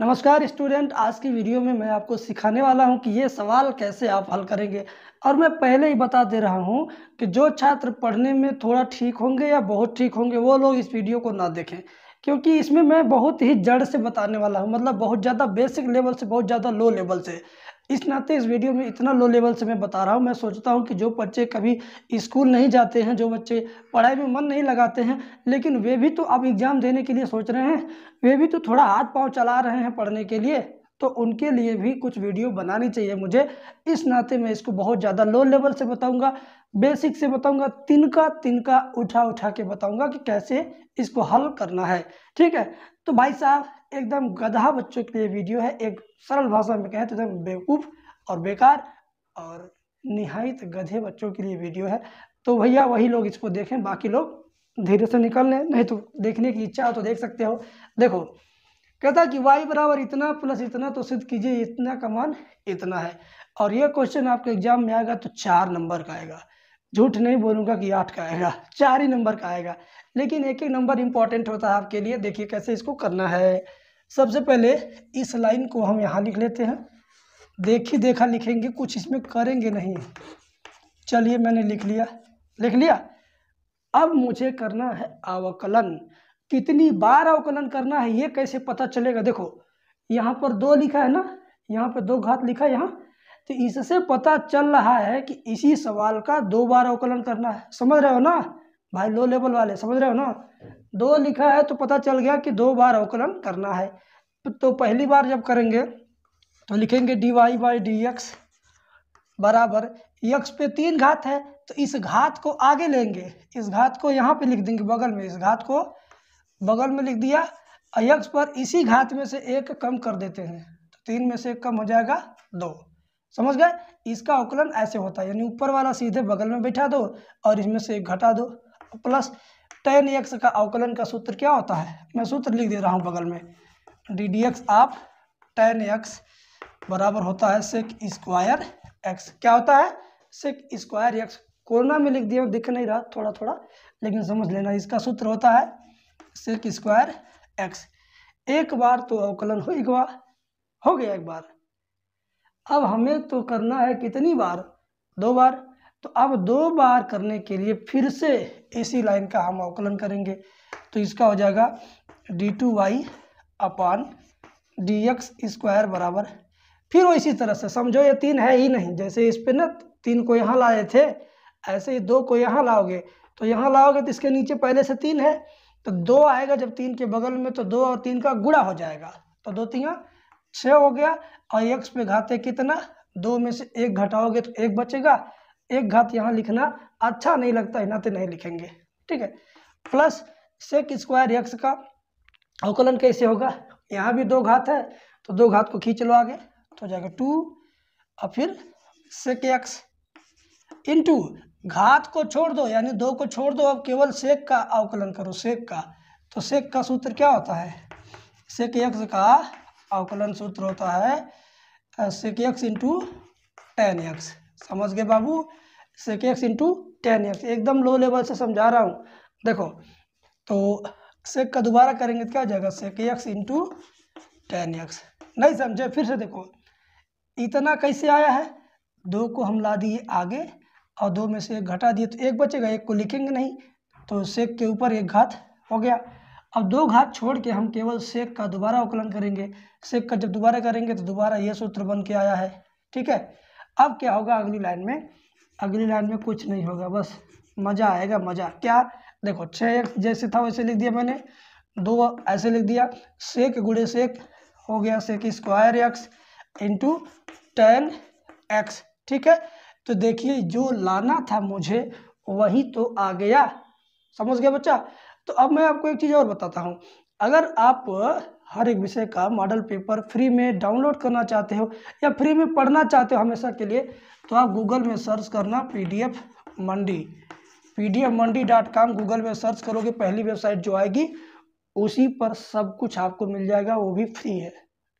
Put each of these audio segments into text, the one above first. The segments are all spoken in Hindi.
नमस्कार स्टूडेंट, आज की वीडियो में मैं आपको सिखाने वाला हूँ कि ये सवाल कैसे आप हल करेंगे। और मैं पहले ही बता दे रहा हूँ कि जो छात्र पढ़ने में थोड़ा ठीक होंगे या बहुत ठीक होंगे, वो लोग इस वीडियो को ना देखें। क्योंकि इसमें मैं बहुत ही जड़ से बताने वाला हूँ मतलब बहुत ज़्यादा बेसिक लेवल से, बहुत ज़्यादा लो लेवल से। इस नाते इस वीडियो में इतना लो लेवल से मैं बता रहा हूँ। मैं सोचता हूँ कि जो बच्चे कभी स्कूल नहीं जाते हैं, जो बच्चे पढ़ाई में मन नहीं लगाते हैं, लेकिन वे भी तो अब एग्ज़ाम देने के लिए सोच रहे हैं। वे भी तो थोड़ा हाथ पाँव चला रहे हैं पढ़ने के लिए तो उनके लिए भी कुछ वीडियो बनानी चाहिए मुझे। इस नाते मैं इसको बहुत ज़्यादा लो लेवल से बताऊँगा बेसिक से बताऊँगा तिनका तिनका उठा उठा के बताऊँगा कि कैसे इसको हल करना है। ठीक है? तो भाई साहब, एकदम गधा बच्चों के लिए वीडियो है, एक सरल भाषा में कहें तो एकदम बेवकूफ़ और बेकार और निहायत गधे बच्चों के लिए वीडियो है। तो भैया, वही लोग इसको देखें, बाकी लोग धीरे से निकल लें, नहीं तो देखने की इच्छा हो तो देख सकते हो। देखो, कहता कि वाई बराबर इतना प्लस इतना तो सिद्ध कीजिए, इतना का मान इतना है। और ये क्वेश्चन आपके एग्ज़ाम में आएगा तो चार नंबर का आएगा। झूठ नहीं बोलूँगा कि आठ का आएगा, चार ही नंबर का आएगा। लेकिन एक एक नंबर इंपॉर्टेंट होता है आपके लिए, देखिए कैसे इसको करना है। सबसे पहले इस लाइन को हम यहाँ लिख लेते हैं। देखी देखा लिखेंगे, कुछ इसमें करेंगे नहीं। चलिए मैंने लिख लिया। लिख लिया? अब मुझे करना है अवकलन। कितनी बार अवकलन करना है, ये कैसे पता चलेगा? देखो, यहाँ पर दो लिखा है ना? यहाँ पर दो घात लिखा है यहाँ। तो इससे पता चल रहा है कि इसी सवाल का दो बार अवकलन करना है। समझ रहे हो ना? भाई लो लेवल वाले, समझ रहे हो ना? दो लिखा है तो पता चल गया कि दो बार अवकलन करना है। तो पहली बार जब करेंगे तो लिखेंगे d y by d x बराबर यक्स पे तीन घात है तो इस घात को आगे लेंगे। इस घात को यहाँ पे लिख देंगे बगल में, इस घात को बगल में लिख दिया यक्स पर इसी घात में से एक कम कर देते हैं। तो तीन में से एक कम हो जाएगा दो। समझ गए? इसका अवकलन ऐसे होता है, यानी ऊपर वाला सीधे बगल में बैठा दो और इसमें से घटा दो। प्लस टेन एक्स का अवकलन का सूत्र क्या होता है? मैं सूत्र लिख दे रहा हूँ बगल में। D d x of tan x बराबर होता है सेक स्क्वायर एक्स क्या होता है? सेक स्क्वायर एक्स कोरोना में लिख दिया, दिख नहीं रहा थोड़ा थोड़ा लेकिन समझ लेना, इसका सूत्र होता है सेक स्क्वायर एक्स एक बार तो अवकलन हो हो गया एक बार। अब हमें तो करना है कितनी बार? दो बार। तो अब दो बार करने के लिए फिर से इसी लाइन का हम अवकलन करेंगे। तो इसका हो जाएगा d two y upon d x square बराबर। फिर वो इसी तरह से, समझो ये तीन है ही नहीं। जैसे इस पर ना तीन को यहाँ लाए थे, ऐसे ही दो को यहाँ लाओगे। तो यहाँ लाओगे तो इसके नीचे पहले से तीन है। तो दो आएगा जब तीन के बगल में तो दो और तीन का गुड़ा हो जाएगा। तो दो तीन छः हो गया और एक्स पे घाते कितना? दो में से एक घटाओगे तो एक बचेगा। एक घात यहाँ लिखना अच्छा नहीं लगता है तो नहीं लिखेंगे। ठीक है? प्लस सेक स्क्वायर एक्स का अवकलन कैसे होगा? यहाँ भी दो घात है तो दो घात को खींच लो आगे तो जाएगा टू और फिर सेक एक्स इंटू घात को छोड़ दो, यानी दो को छोड़ दो, अब केवल सेक का अवकलन करो सेक का। तो सेक का सूत्र क्या होता है? सेक एक्स का अवकलन सूत्र होता है sec x into tan x समझ गए बाबू? Sec x into tan x एकदम लो लेवल से समझा रहा हूँ। देखो तो सेक का दोबारा करेंगे तो क्या हो जाएगा? Sec x into tan x नहीं समझे? फिर से देखो, इतना कैसे आया है? दो को हम ला दिए आगे और दो में से एक घटा दिए तो एक बचेगा, एक को लिखेंगे नहीं तो सेक के ऊपर एक घात हो गया। अब दो घात छोड़ के हम केवल सेक का दोबारा अवकलन करेंगे। सेक का जब दोबारा करेंगे तो दोबारा ये सूत्र बन के आया है। ठीक है? अब क्या होगा अगली लाइन में? अगली लाइन में कुछ नहीं होगा, बस मज़ा आएगा, मज़ा। क्या? देखो छः एक जैसे था वैसे लिख दिया मैंने। दो ऐसे लिख दिया। सेक गुड़े सेक, हो गया sec square x into tan x. ठीक है? तो देखिए, जो लाना था मुझे, वही तो आ गया। समझ गया बच्चा? तो अब मैं आपको एक चीज़ और बताता हूँ। अगर आप हर एक विषय का मॉडल पेपर फ्री में डाउनलोड करना चाहते हो या फ्री में पढ़ना चाहते हो हमेशा के लिए तो आप गूगल में सर्च करना PDF Mandi PDF Mandi dot com Google में सर्च करोगे, पहली वेबसाइट जो आएगी, उसी पर सब कुछ आपको मिल जाएगा, वो भी फ्री है।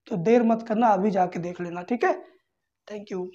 तो देर मत करना, अभी जाके देख लेना, ठीक है? Thank you